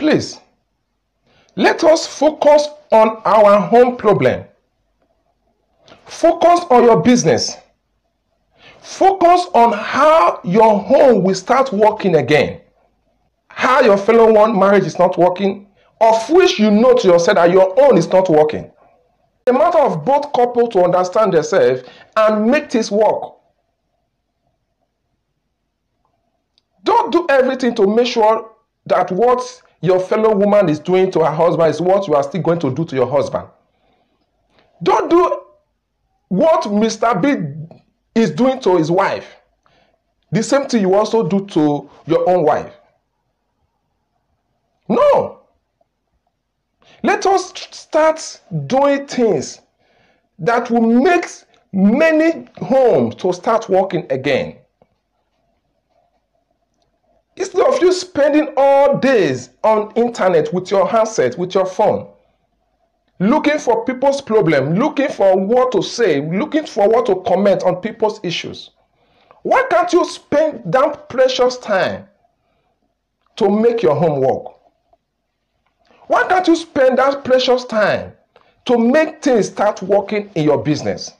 Please, let us focus on our home problem. Focus on your business. Focus on how your home will start working again. How your fellow one marriage is not working, of which you know to yourself that your own is not working. A matter of both couple to understand themselves and make this work. Don't do everything to make sure that what your fellow woman is doing to her husband is what you are still going to do to your husband. Don't do what Mr. B is doing to his wife. The same thing you also do to your own wife. No. Let us start doing things that will make many homes to start working again. Instead of you spending all days on internet with your handset, with your phone, looking for people's problem, looking for what to say, looking for what to comment on people's issues. Why can't you spend that precious time to make your home work? Why can't you spend that precious time to make things start working in your business?